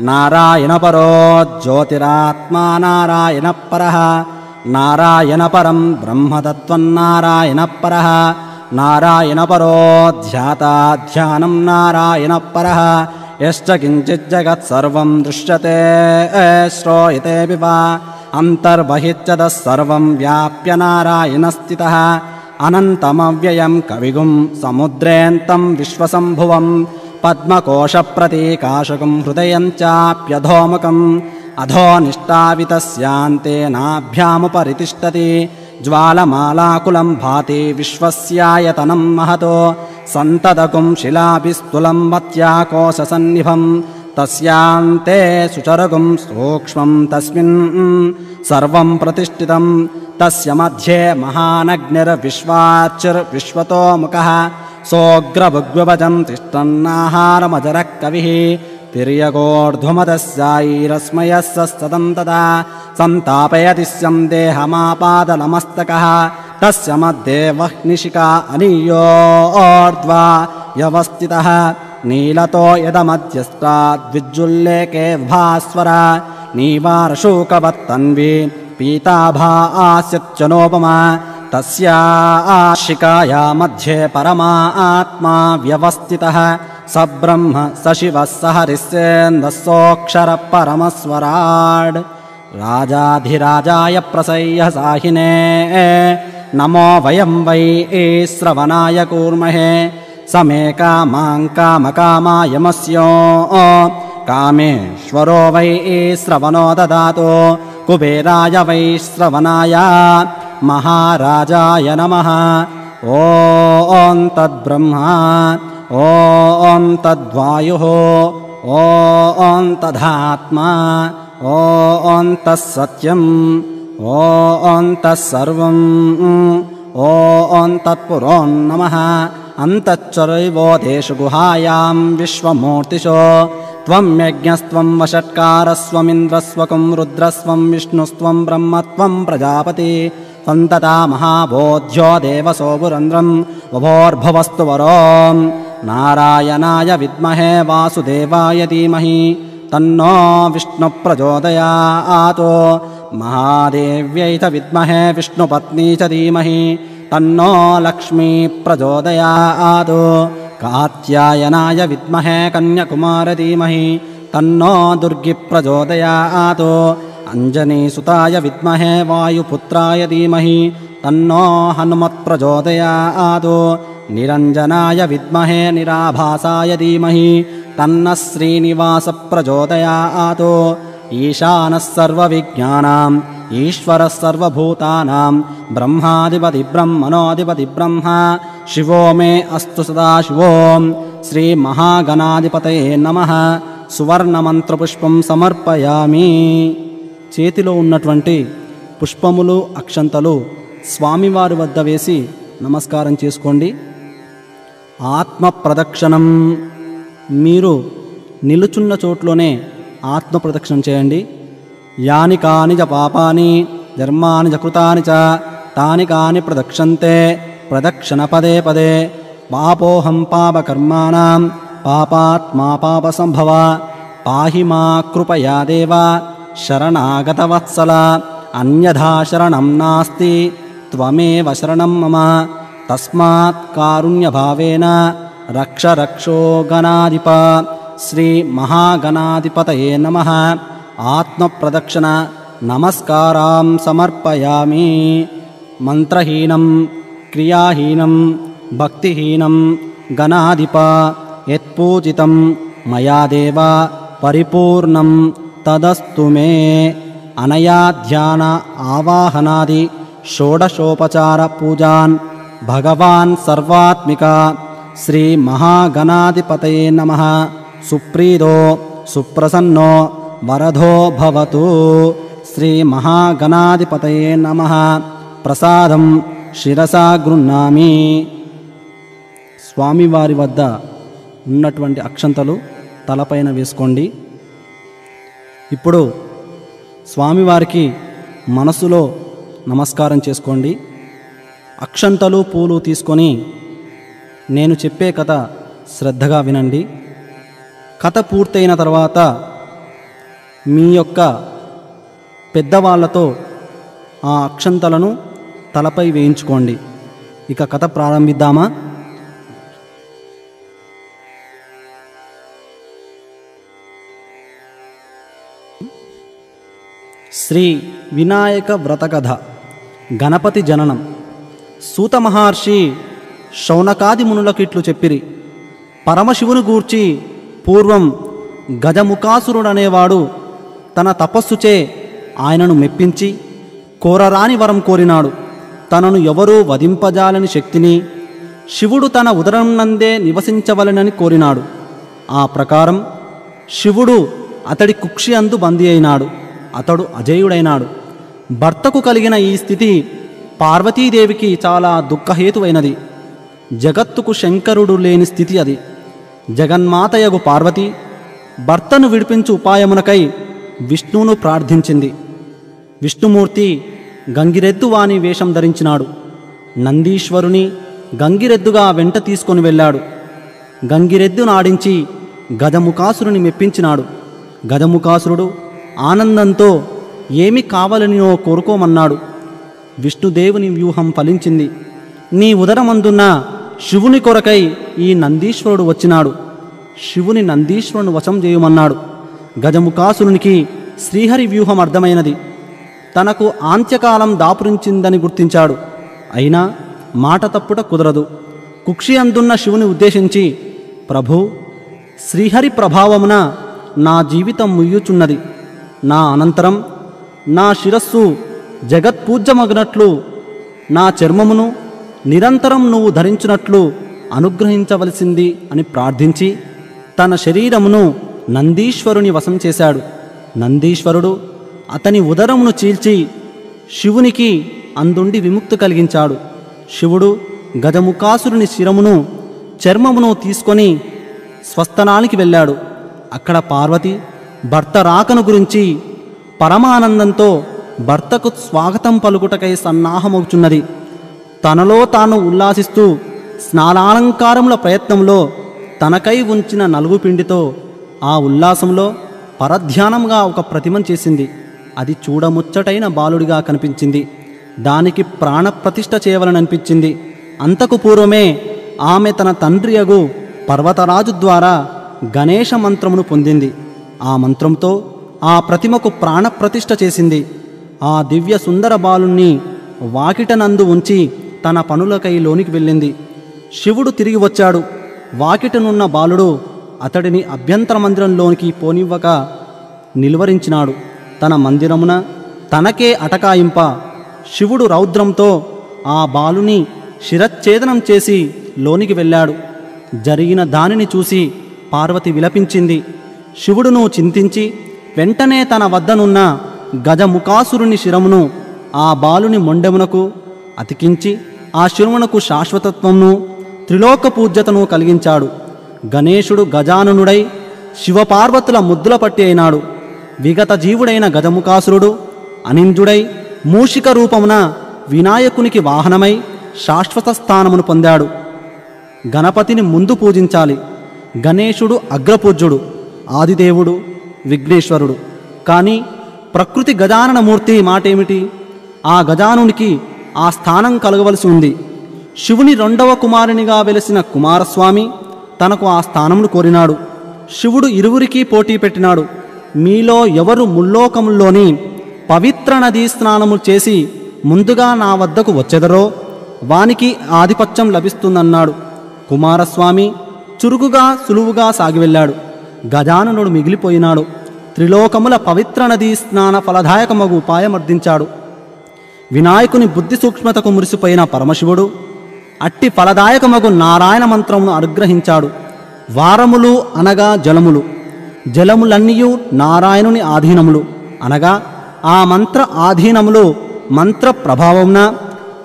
Speaker 1: नारायणपरो ज्योतिरात्मा नारायणपरः नारायणपरं ब्रह्मतत्त्वन्नारायणपरः नारायणपरो ध्याता ध्यानं नारायणपरः यश्च किञ्चिज्जगत्सर्वं दृश्यते श्रूयतेऽपि वा अन्तर्बहिश्चतः सर्वं व्याप्य नारायणस्थितः अनन्तमव्ययं कविगुं समुद्रेऽन्तं विश्वसम्भुवं पद्मकोशप्रतीकाशकं हृदयं चाप्यधोमुखम् अधो निष्ठावितस्यान्तेनाभ्यामुपरितिष्ठति। ज्वालमालाकुलं भाति विश्वस्यायतनं महतो। सन्तदकुं शिलाभिस्तुलं मत्याकोशसन्निभं। तस्यान्ते सुचरगुं सूक्ष्मं तस्मिन् सर्वं प्रतिष्ठितं। तस्य मध्ये महानग्निर्विश्वाचिर्विश्वतो मुखः सोऽग्रभुग्वभजं तिष्ठन्नाहारमजरः कविः तिर्यगोर्ध्वमदस्यायैरस्मयः सस्ततं तदा सन्तापयति स्यं देहमापादलमस्तकः तस्य मध्ये वह्निशिका अनीयोर्ध्वा व्यवस्थितः नीलतो यदमध्यस्ताद्विज्जुल्लेके भास्वर नीवारशूकवत्तन्वी पीताभा आस्यच्चनोपमा तस्या शिकाया मध्ये परमा आत्मा व्यवस्थितः स ब्रह्म स शिवः स हरिस्येन्दस्सोऽक्षरः परमस्वराड् राजाधिराजाय प्रसह्य साहिने। नमो वयं वै श्रवणाय कूर्महे। समे कामां कामकामायमस्यो। कामेश्वरो वै श्रवणो ददातु। कुबेराय वै श्रवणाय। महाराजाय नमः। ॐ तद्ब्रह्मा ॐ तद्वायुः ॐ तदात्मा ॐ तत्सत्यम् ॐ तत्सर्वम् ॐ तत्पुरो नमः। अन्तश्चरैवोदेषु गुहायां विश्वमूर्तिशो त्वं यज्ञस्त्वं वषट्कारस्वमिन्द्रस्वकं रुद्रस्वं विष्णुस्त्वं ब्रह्मत्वं प्रजापति। सन्तता महाबोध्यो देवसो पुरन्द्रं उभोर्भवस्तु वरो नारायणाय विद्महे वासुदेवाय धीमहि तन्नो विष्णुप्रचोदयातो। च विद्महे विष्णुपत्नी च धीमहि तन्नो लक्ष्मी प्रचोदयातो कात्यायनाय विद्महे कन्याकुमार धीमहि तन्नो दुर्गि प्रचोदयातो अञ्जनीसुताय विद्महे वायुपुत्राय धीमहि तन्नो हनुमत्प्रचोदयातो निरञ्जनाय विद्महे निराभासाय धीमहि तन्नः श्रीनिवासप्रचोदयातो ईशानः सर्वविज्ञानाम् ईश्वरः सर्वभूतानां ब्रह्माधिपति ब्रह्मणोऽधिपति ब्रह्मा शिवो मे अस्तु सदा शिवो శ్రీమహాగణాధిపతయే నమ సువర్ణమంత్రపుష్పం సమర్పయామి చేతిలో ఉన్నటువంటి పుష్పములు అక్షంతలు స్వామివారి వద్ద వేసి నమస్కారం చేసుకోండి ఆత్మ ప్రదక్షిణం మీరు నిలుచున్న చోట్లోనే ఆత్మ ప్రదక్షిణం చేయండి. యాని కాని చ పాపాని ధర్మాని జకృతాని చ తాని కాని ప్రదక్షంతే ప్రదక్షిణ పదే పదే. పాపోహం పాపకర్మాణం పాపాత్మా పాప సంభవ పాహి మా కృపయా దేవ శరణాగతవత్సల అన్యథా శరణం నాస్తి త్వమేవ శరణం మమ. तस्मात् कारुण्यभावेन रक्षरक्षोगणाधिप श्रीमहागणाधिपतये नमः। आत्मप्रदक्षिण नमस्कारां समर्पयामि। मन्त्रहीनं क्रियाहीनं भक्तिहीनं गणाधिप यत्पूजितं मया देव परिपूर्णं तदस्तु मे। अनया ध्यान आवाहनादि षोडशोपचारपूजान् భగవాన్ సర్వాత్మిక శ్రీ మహాగణాధిపతయే నమ సుప్రీదో సుప్రసన్నో వరదో భవతు శ్రీ మహాగణాధిపతయే నమ ప్రసాదం శిరసా గృహ్ణామి స్వామివారి వద్ద ఉన్నటువంటి అక్షంతలు తలపైన వేసుకోండి. ఇప్పుడు స్వామివారికి మనసులో నమస్కారం చేసుకోండి. అక్షంతలు పూలు తీసుకొని నేను చెప్పే కథ శ్రద్ధగా వినండి. కథ పూర్తయిన తర్వాత మీ యొక్క పెద్దవాళ్ళతో ఆ అక్షంతలను తలపై వేయించుకోండి. ఇక కథ ప్రారంభిద్దామా? శ్రీ వినాయక వ్రతకథ గణపతి జననం. సూత మహర్షి శౌనకాది మునులకిట్లు చెప్పిరి. పరమశివుని గూర్చి పూర్వం గజముఖాసురుడనేవాడు తన తపస్సుచే ఆయనను మెప్పించి కోరరాని వరం కోరినాడు. తనను ఎవరూ వధింపజాలని శక్తిని శివుడు తన ఉదరం నందే నివసించవలెనని కోరినాడు. ఆ ప్రకారం శివుడు అతడి కుక్షి అందు బందీ అయినాడు. అతడు అజేయుడైనాడు. భర్తకు కలిగిన ఈ స్థితి పార్వతీదేవికి చాలా దుఃఖహేతువైనది. జగత్తుకు శంకరుడు లేని స్థితి అది. జగన్మాతయగు పార్వతి భర్తను విడిపించు ఉపాయమునకై విష్ణువును ప్రార్థించింది. విష్ణుమూర్తి గంగిరెద్దువాని వేషం ధరించినాడు. నందీశ్వరుని గంగిరెద్దుగా వెంట తీసుకొని వెళ్ళాడు. గంగిరెద్దునాడించి గజముఖాసురుని మెప్పించినాడు. గజముఖాసురుడు ఆనందంతో ఏమి కావాలనినో కోరుకోమన్నాడు. విష్ణుదేవుని వ్యూహం ఫలించింది. నీ ఉదరమందున్న శివుని కొరకై ఈ నందీశ్వరుడు వచ్చినాడు. శివుని నందీశ్వరుని వశం చేయమన్నాడు. గజముఖాసురునికి శ్రీహరి వ్యూహం అర్థమైనది. తనకు ఆంత్యకాలం దాపురించిందని గుర్తించాడు. అయినా మాట తప్పుట కుదరదు. కుక్షి అందున్న శివుని ఉద్దేశించి ప్రభు శ్రీహరి ప్రభావమున నా జీవితం ముయ్యుచున్నది. నా అనంతరం నా శిరస్సు జగత్పూజ్యమగినట్లు నా చర్మమును నిరంతరం నువ్వు ధరించినట్లు అనుగ్రహించవలసింది అని ప్రార్థించి తన శరీరమును నందీశ్వరుని వశం చేశాడు. నందీశ్వరుడు అతని ఉదరమును చీల్చి శివునికి అందుండి విముక్తి కలిగించాడు. శివుడు గజముఖాసురుని శిరమును చర్మమును తీసుకొని స్వస్థనానికి వెళ్ళాడు. అక్కడ పార్వతి భర్త రాకను గురించి పరమానందంతో భర్తకు స్వాగతం పలుకుటకై సన్నాహమవుచున్నది. తనలో తాను ఉల్లాసిస్తూ స్నానాలంకారముల ప్రయత్నంలో తనకై ఉంచిన నలుగు పిండితో ఆ ఉల్లాసంలో పరధ్యానంగా ఒక ప్రతిమను చేసింది. అది చూడముచ్చటైన బాలుడిగా కనిపించింది. దానికి ప్రాణప్రతిష్ఠ చేయవలననిపించింది. అంతకు పూర్వమే ఆమె తన తండ్రి అగు పర్వతరాజు ద్వారా గణేష మంత్రమును పొందింది. ఆ మంత్రంతో ఆ ప్రతిమకు ప్రాణప్రతిష్ఠ చేసింది. ఆ దివ్య సుందర బాలుణ్ణి వాకిటనందు ఉంచి తన పనులకై లోనికి వెళ్ళింది. శివుడు తిరిగి వచ్చాడు. వాకిటనున్న బాలుడు అతడిని అభ్యంతర మందిరంలోనికి పోనివ్వక నిలువరించినాడు. తన మందిరమున తనకే అటకాయింప శివుడు రౌద్రంతో ఆ బాలుని శిరచ్ఛేదనం చేసి లోనికి వెళ్ళాడు. జరిగిన దానిని చూసి పార్వతి విలపించింది. శివుడును చింతించి వెంటనే తన వద్దనున్న గజముఖాసురుని శిరమును ఆ బాలుని మొండెమునకు అతికించి ఆ శిరమునకు శాశ్వతత్వమును త్రిలోక పూజ్యతను కలిగించాడు. గణేశుడు గజాననుడై శివపార్వతుల ముద్దుల పట్టి అయినాడు. విగత జీవుడైన గజముఖాసురుడు అనింజుడై మూషిక రూపమున వినాయకునికి వాహనమై శాశ్వత స్థానమును పొందాడు. గణపతిని ముందు పూజించాలి. గణేశుడు అగ్రపూజ్యుడు ఆదిదేవుడు విఘ్నేశ్వరుడు. కానీ ప్రకృతి గజాననమూర్తి మాటేమిటి ఆ గజానునికి ఆ స్థానం కలగవలసి ఉంది. శివుని రెండవ కుమారునిగా వెలిసిన కుమారస్వామి తనకు ఆ స్థానమును కోరినాడు. శివుడు ఇరువురికి పోటీ పెట్టినాడు. మీలో ఎవరు ముల్లోకముల్లోని పవిత్ర నదీ స్నానము చేసి ముందుగా నా వద్దకు వచ్చెదరో వానికి ఆధిపత్యం లభిస్తుందన్నాడు. కుమారస్వామి చురుకుగా సులువుగా సాగి వెళ్ళాడు. గజాననుడు మిగిలిపోయినాడు. త్రిలోకముల పవిత్ర నదీ స్నాన ఫలదాయకమగు ఉపాయమర్దించాడు వినాయకుని బుద్ధి సూక్ష్మతకు మురిసిపోయిన పరమశివుడు అట్టి ఫలదాయకమగు నారాయణ మంత్రమును అనుగ్రహించాడు. వారములు అనగా జలములు. జలములన్నీయు నారాయణుని ఆధీనములు. అనగా ఆ మంత్ర ఆధీనములు మంత్ర ప్రభావమున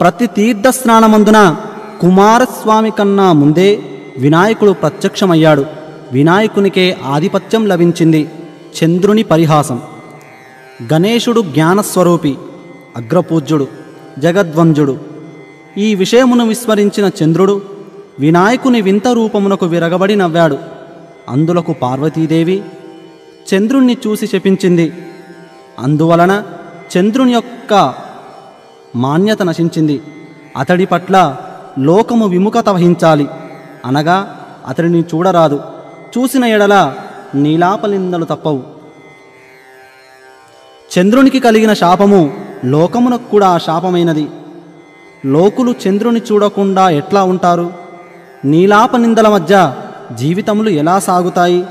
Speaker 1: ప్రతి తీర్థ స్నానమందున కుమారస్వామి కన్నా ముందే వినాయకుడు ప్రత్యక్షమయ్యాడు. వినాయకునికే ఆధిపత్యం లభించింది. చంద్రుని పరిహాసం. గణేశుడు జ్ఞానస్వరూపి అగ్రపూజ్యుడు జగద్వంజుడు. ఈ విషయమును విస్మరించిన చంద్రుడు వినాయకుని వింత రూపమునకు విరగబడి నవ్వాడు. అందులకు పార్వతీదేవి చంద్రుణ్ణి చూసి శపించింది అందువలన చంద్రుని యొక్క మాన్యత నశించింది. అతడి పట్ల లోకము విముఖత వహించాలి. అనగా అతడిని చూడరాదు. చూసిన ఎడల నీలాపలిందలు తప్పవు. చంద్రునికి కలిగిన శాపము లోకమునకు కూడా శాపమైనది. లోకులు చంద్రుని చూడకుండా ఎట్లా ఉంటారు? నీలాపనిందల మధ్య జీవితములు ఎలా సాగుతాయి?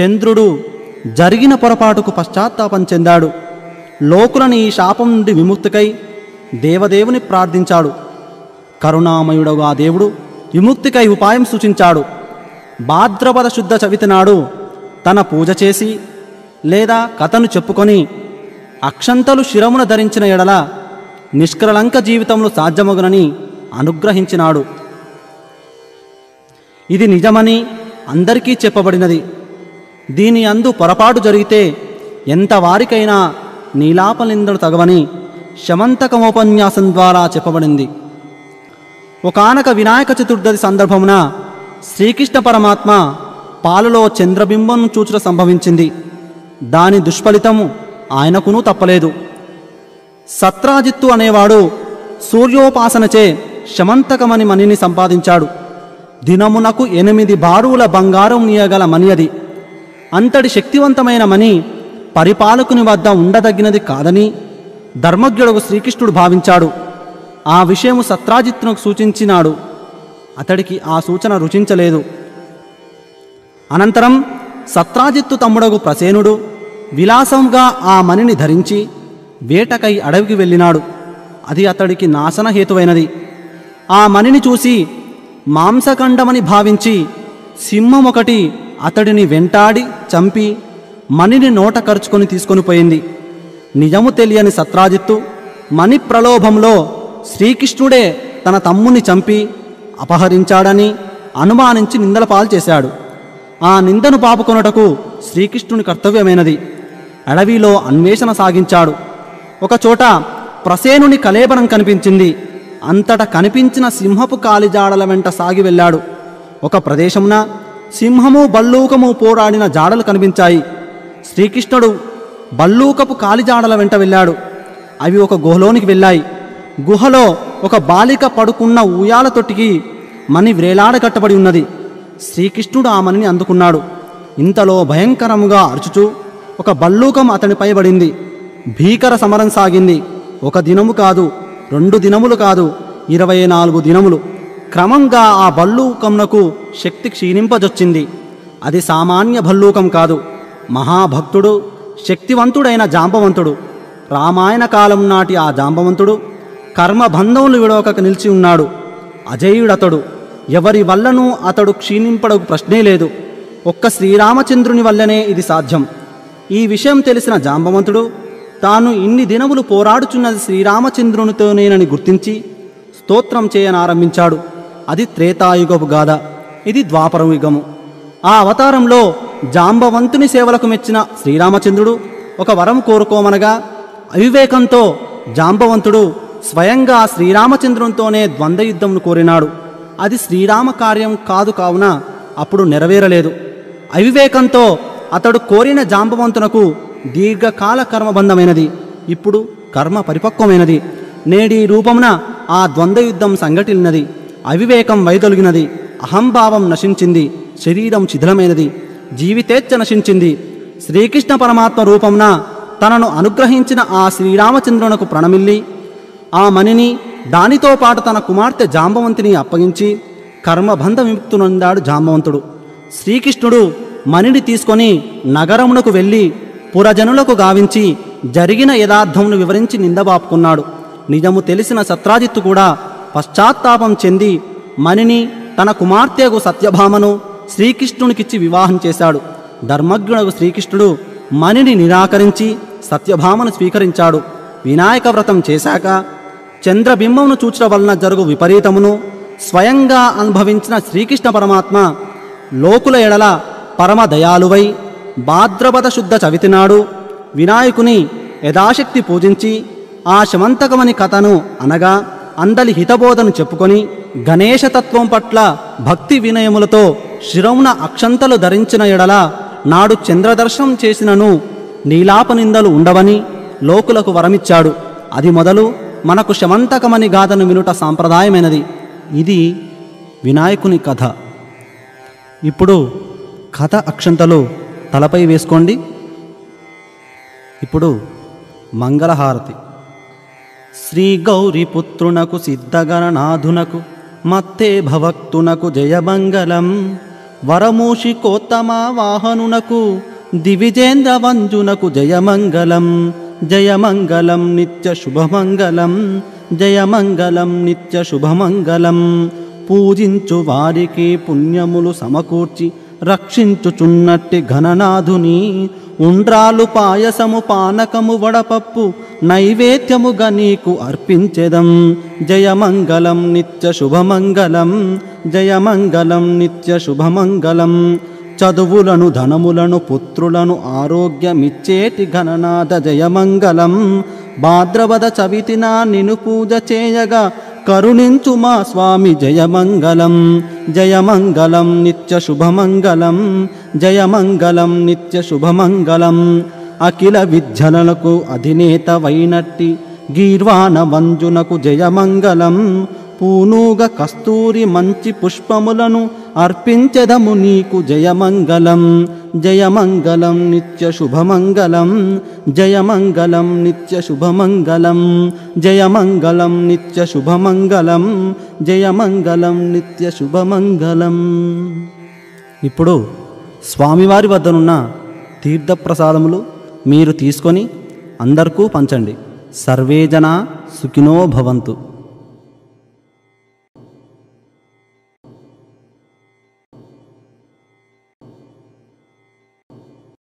Speaker 1: చంద్రుడు జరిగిన పొరపాటుకు పశ్చాత్తాపం చెందాడు. లోకులని ఈ శాపం నుండి విముక్తికై దేవదేవుని ప్రార్థించాడు. కరుణామయుడగు ఆ దేవుడు విముక్తికై ఉపాయం సూచించాడు. భాద్రపద శుద్ధ చవితి నాడు తన పూజ చేసి లేదా కథను చెప్పుకొని అక్షంతలు శిరమున ధరించిన ఎడల నిష్కలంక జీవితంలో సాధ్యమగునని అనుగ్రహించినాడు. ఇది నిజమని అందరికీ చెప్పబడినది. దీని అందు పొరపాటు జరిగితే ఎంత వారికైనా నీలాపలిందలు తగవని శమంతకమోపన్యాసం ద్వారా చెప్పబడింది. ఒకనక వినాయక చతుర్దశి సందర్భమున శ్రీకృష్ణ పరమాత్మ పాలలో చంద్రబింబం చూచుట సంభవించింది. దాని దుష్ఫలితము ఆయనకునూ తప్పలేదు. సత్రాజిత్తు అనేవాడు సూర్యోపాసనచే శమంతకమని మణిని సంపాదించాడు. దినమునకు ఎనిమిది బారువుల బంగారం నీయగల మణి అది. అంతటి శక్తివంతమైన మణి పరిపాలకుని వద్ద ఉండదగినది కాదని ధర్మజ్ఞుడు శ్రీకృష్ణుడు భావించాడు. ఆ విషయము సత్రాజిత్తునకు సూచించినాడు. అతడికి ఆ సూచన రుచించలేదు. అనంతరం సత్రాజిత్తు తమ్ముడగు ప్రసేనుడు విలాసంగా ఆ మణిని ధరించి వేటకై అడవికి వెళ్ళినాడు. అది అతడికి నాశనహేతువైనది ఆ మణిని చూసి మాంసఖండమని భావించి సింహం ఒకటి అతడిని వెంటాడి చంపి మణిని నోట కరుచుకొని తీసుకొని పోయింది. నిజము తెలియని సత్రాజిత్తు మణి ప్రలోభంలో శ్రీకృష్ణుడే తన తమ్ముని చంపి అపహరించాడని అనుమానించి నిందల పాలు చేశాడు. ఆ నిందను పాపుకొనుటకు శ్రీకృష్ణుని కర్తవ్యమైనది. అడవిలో అన్వేషణ సాగించాడు. ఒకచోట ప్రసేనుని కలేబరం కనిపించింది. అంతట కనిపించిన సింహపు కాలిజాడల వెంట సాగి వెళ్ళాడు. ఒక ప్రదేశమున సింహము బల్లూకము పోరాడిన జాడలు కనిపించాయి. శ్రీకృష్ణుడు బల్లూకపు కాలిజాడల వెంట వెళ్ళాడు. అవి ఒక గుహలోనికి వెళ్ళాయి. గుహలో ఒక బాలిక పడుకున్న ఊయాల తొట్టికి మణి వ్రేలాడ కట్టబడి ఉన్నది. శ్రీకృష్ణుడు ఆ మణిని అందుకున్నాడు. ఇంతలో భయంకరముగా అరుచుచూ ఒక బల్లూకం అతనిపై పడింది. భీకర సమరం సాగింది. ఒక దినము కాదు రెండు దినములు కాదు ఇరవై నాలుగు దినములు. క్రమంగా ఆ బల్లూకంనకు శక్తి క్షీణింపజొచ్చింది. అది సామాన్య భల్లూకం కాదు. మహాభక్తుడు శక్తివంతుడైన జాంబవంతుడు. రామాయణ కాలం నాటి ఆ జాంబవంతుడు కర్మబంధములు విడవక నిలిచి ఉన్నాడు. అజేయుడతడు. ఎవరి వల్లనూ అతడు క్షీణింపడకు ప్రశ్నే లేదు. ఒక్క శ్రీరామచంద్రుని వల్లనే ఇది సాధ్యం. ఈ విషయం తెలిసిన జాంబవంతుడు తాను ఇన్ని దినములు పోరాడుచున్నది శ్రీరామచంద్రునితోనేనని గుర్తించి స్తోత్రం చేయనారంభించాడు. అది త్రేతాయుగపు గాథ. ఇది ద్వాపర యుగము. ఆ అవతారంలో జాంబవంతుని సేవలకు మెచ్చిన శ్రీరామచంద్రుడు ఒక వరం కోరుకోమనగా అవివేకంతో జాంబవంతుడు స్వయంగా శ్రీరామచంద్రునితోనే ద్వంద్వయుద్ధంను కోరినాడు. అది శ్రీరామ కార్యం కాదు కావున అప్పుడు నెరవేరలేదు. అవివేకంతో అతడు కోరిన జాంబవంతునకు దీర్ఘకాల కర్మబంధమైనది. ఇప్పుడు కర్మ పరిపక్వమైనది. నేడి రూపమున ఆ ద్వంద్వయుద్ధం సంఘటిల్లినది. అవివేకం వైదొలిగినది. అహంభావం నశించింది. శరీరం శిథిలమైనది. జీవితేచ్ఛ నశించింది. శ్రీకృష్ణ పరమాత్మ రూపమున తనను అనుగ్రహించిన ఆ శ్రీరామచంద్రునకు ప్రణమిల్లి ఆ మణిని దానితో పాటు తన కుమార్తె జాంబవంతిని అప్పగించి కర్మబంధ విముక్తునందాడు జాంబవంతుడు. శ్రీకృష్ణుడు మణిని తీసుకొని నగరమునకు వెళ్ళి పురజనులకు గావించి జరిగిన యథార్థమును వివరించి నిందబాపుకున్నాడు నిజము తెలిసిన సత్రాజిత్తు కూడా పశ్చాత్తాపం చెంది మణిని తన కుమార్తెకు సత్యభామను శ్రీకృష్ణునికిచ్చి వివాహం చేశాడు. ధర్మజ్ఞుడు శ్రీకృష్ణుడు మణిని నిరాకరించి సత్యభామను స్వీకరించాడు. వినాయక వ్రతం చేశాక చంద్రబింబమును చూచడం వలన జరుగు విపరీతమును స్వయంగా అనుభవించిన శ్రీకృష్ణ పరమాత్మ లోకుల ఎడల పరమ దయాలువై భాద్రపద శుద్ధ చవితినాడు వినాయకుని యథాశక్తి పూజించి ఆ శమంతకమని కథను అనగా అందలి హితబోధను చెప్పుకొని గణేశతత్వం పట్ల భక్తి వినయములతో శిరమున అక్షంతలు ధరించిన ఎడల నాడు చంద్రదర్శనం చేసినను నీలాపనిందలు ఉండవని లోకులకు వరమిచ్చాడు. అది మొదలు మనకు శమంతకమని గాథను వినుట సాంప్రదాయమైనది. ఇది వినాయకుని కథ. ఇప్పుడు కథ అక్షంతలు తలపై వేసుకోండి. ఇప్పుడు మంగళహారతి. శ్రీ గౌరీపుత్రునకు సిద్ధగణనాథునకు మత్తే భవక్తునకు జయమంగళం వరమూషికోత్తమ వాహనునకు దివిజేంద్రవంజునకు జయమంగళం జయమంగళం నిత్య శుభమంగళం జయమంగళం నిత్య శుభమంగళం. పూజించు వారికి పుణ్యములు సమకూర్చి రక్షించుచున్నట్టి ఘననాథుని ఉండ్రాలు పాయసము పానకము వడపప్పు నైవేద్యముగా నీకు అర్పించెదం. జయమంగళం నిత్య శుభమంగళం జయమంగళం నిత్య శుభమంగళం. చదువులను ధనములను పుత్రులను ఆరోగ్యమిచ్చేటి ఘననాథ జయమంగళం. భాద్రవద చవితిన నిను పూజ చేయగా కరుణించు మా స్వామి జయమంగళం. జయమంగళం నిత్య శుభమంగళం. జయమంగళం నిత్య శుభమంగళం. అఖిల విద్యలకు అధినేత వైనట్టి గీర్వాణ వంజునకు జయమంగళం. పూనూగ కస్తూరి మంచి పుష్పములను అర్పించెదము నీకు జయమంగళం జయమంగళం నిత్య శుభమంగళం జయమంగళం నిత్య శుభమంగళం జయమంగళం నిత్య శుభమంగళం జయమంగళం నిత్య శుభమంగళం. ఇప్పుడు స్వామివారి వద్దనున్న తీర్థప్రసాదములు మీరు తీసుకొని అందరికూ పంచండి. సర్వే జనా సుఖినో భవంతు.